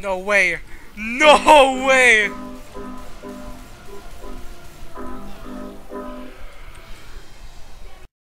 No way. No way!